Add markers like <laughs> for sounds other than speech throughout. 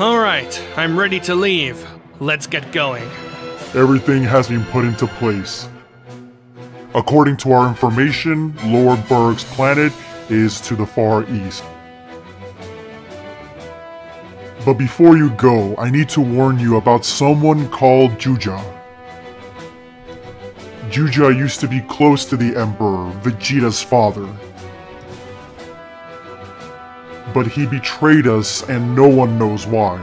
Alright, I'm ready to leave. Let's get going. Everything has been put into place. According to our information, Lord Berg's planet is to the far east. But before you go, I need to warn you about someone called Djuja. Djuja used to be close to the Emperor, Vegeta's father. But he betrayed us and no one knows why.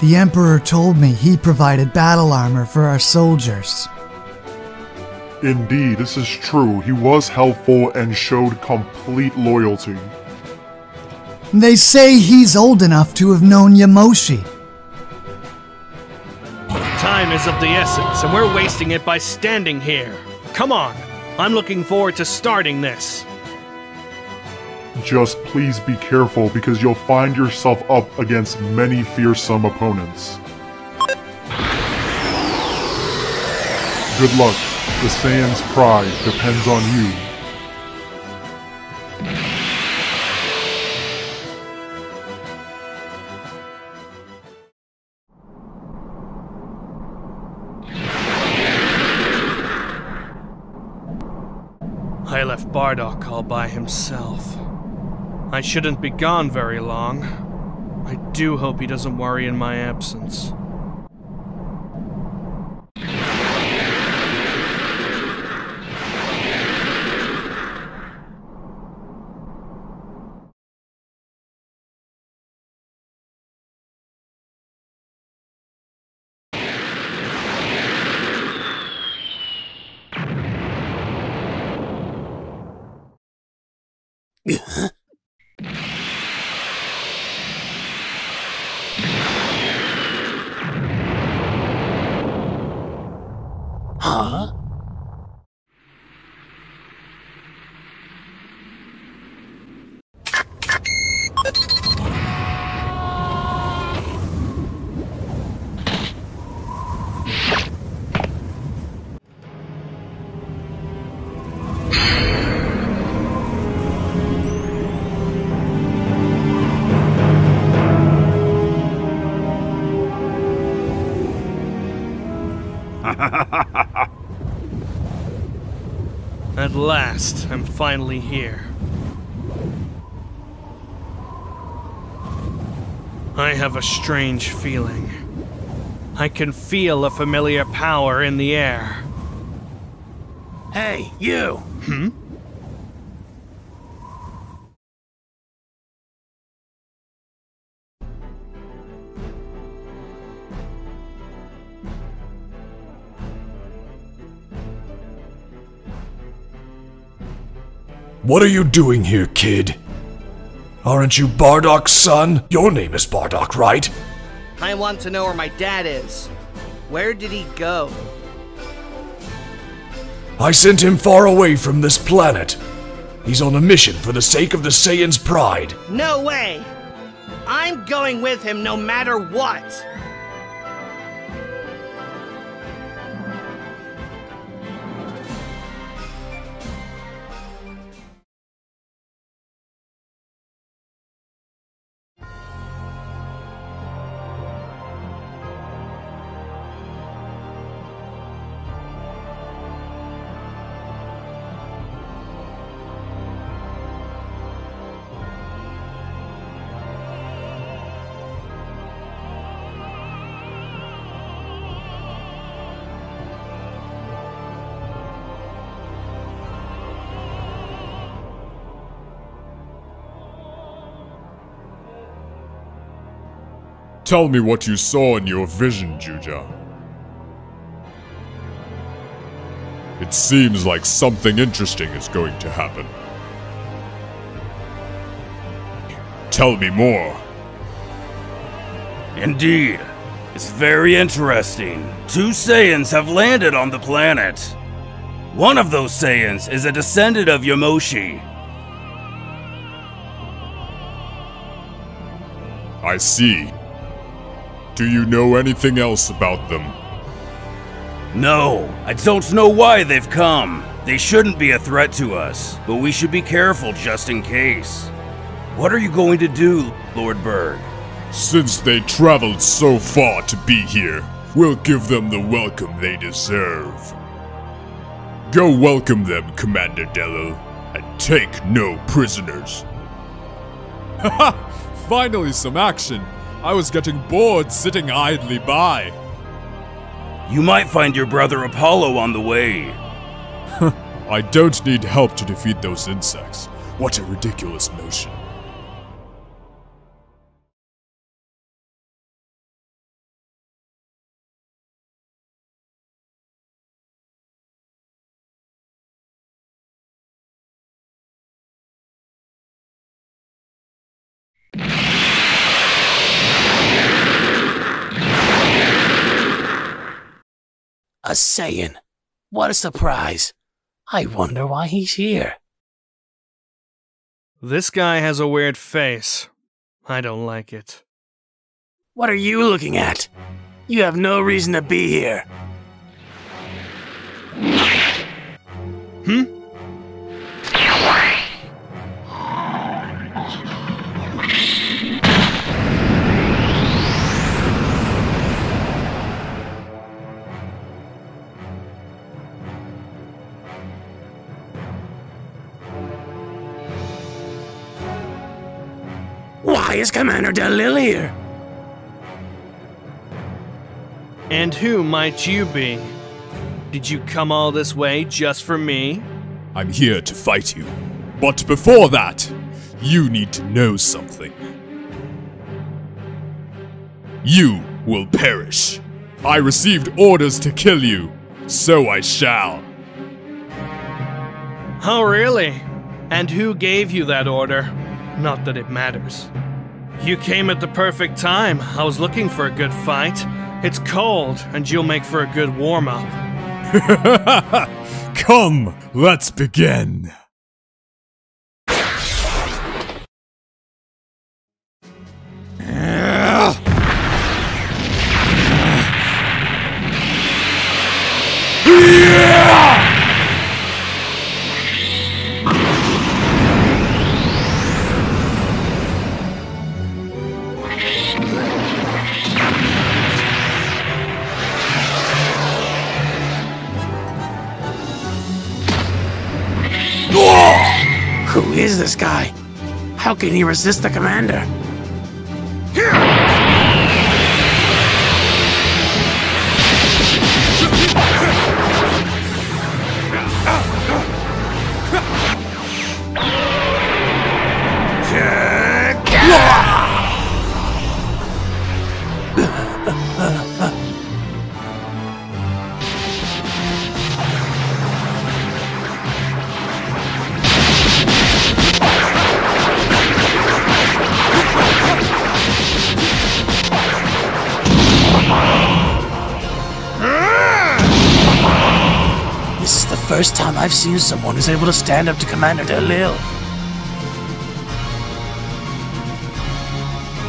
The Emperor told me he provided battle armor for our soldiers. Indeed, this is true. He was helpful and showed complete loyalty. They say he's old enough to have known Yamoshi. Time is of the essence, and we're wasting it by standing here. Come on, I'm looking forward to starting this. Just please be careful because you'll find yourself up against many fearsome opponents. Good luck. The Saiyan's pride depends on you. I left Bardock all by himself. I shouldn't be gone very long. I do hope he doesn't worry in my absence. <laughs> <laughs> At last, I'm finally here. I have a strange feeling. I can feel a familiar power in the air. Hey, you! Hmm? What are you doing here, kid? Aren't you Bardock's son? Your name is Bardock, right? I want to know where my dad is. Where did he go? I sent him far away from this planet. He's on a mission for the sake of the Saiyan's pride. No way! I'm going with him no matter what! Tell me what you saw in your vision, Djuja. It seems like something interesting is going to happen. Tell me more. Indeed. It's very interesting. Two Saiyans have landed on the planet. One of those Saiyans is a descendant of Yamoshi. I see. Do you know anything else about them? No, I don't know why they've come. They shouldn't be a threat to us, but we should be careful just in case. What are you going to do, Lord Berg? Since they traveled so far to be here, we'll give them the welcome they deserve. Go welcome them, Commander Delil, and take no prisoners. Haha! <laughs> Finally some action! I was getting bored sitting idly by. You might find your brother Apollo on the way. <laughs> I don't need help to defeat those insects. What a ridiculous notion. A Saiyan. What a surprise. I wonder why he's here. This guy has a weird face. I don't like it. What are you looking at? You have no reason to be here. Hmm? Why is Commander Delil here? And who might you be? Did you come all this way just for me? I'm here to fight you. But before that, you need to know something. You will perish. I received orders to kill you, so I shall. Oh, really? And who gave you that order? Not that it matters. You came at the perfect time. I was looking for a good fight. It's cold, and you'll make for a good warm up. <laughs> Come, let's begin. Is this guy? How can he resist the commander? First time I've seen someone who's able to stand up to Commander Delil.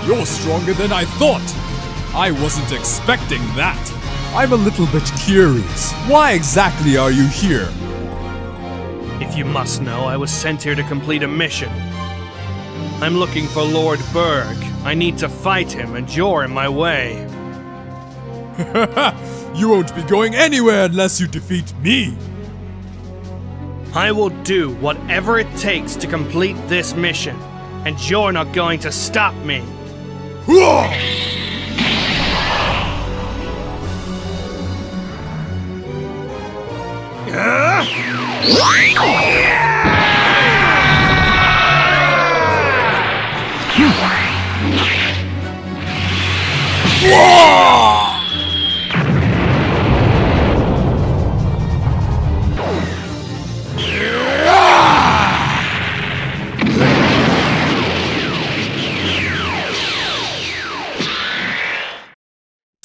You're stronger than I thought. I wasn't expecting that. I'm a little bit curious. Why exactly are you here? If you must know, I was sent here to complete a mission. I'm looking for Lord Berg. I need to fight him, and you're in my way. <laughs> you won't be going anywhere unless you defeat me. I will do whatever it takes to complete this mission, and you're not going to stop me.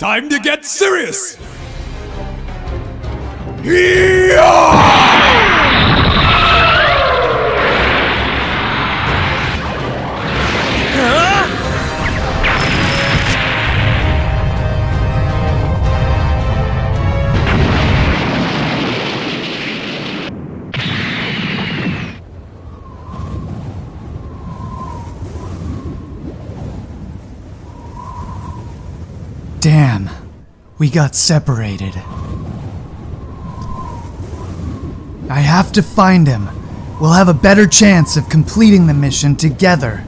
Time to get serious! we got separated. I have to find him. We'll have a better chance of completing the mission together.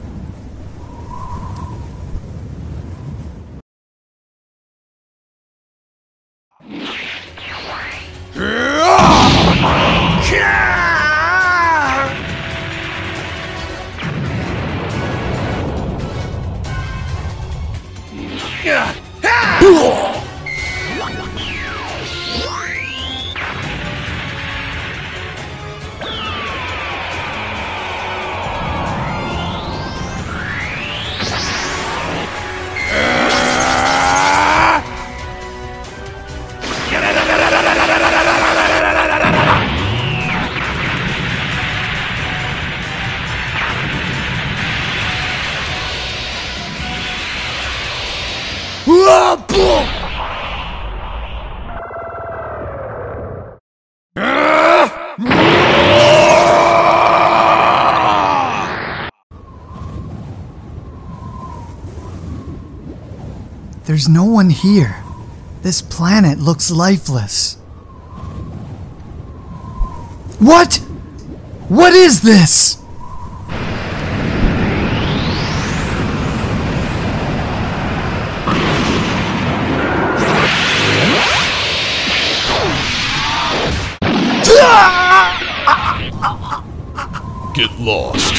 There's no one here. This planet looks lifeless. What? What is this? Get lost.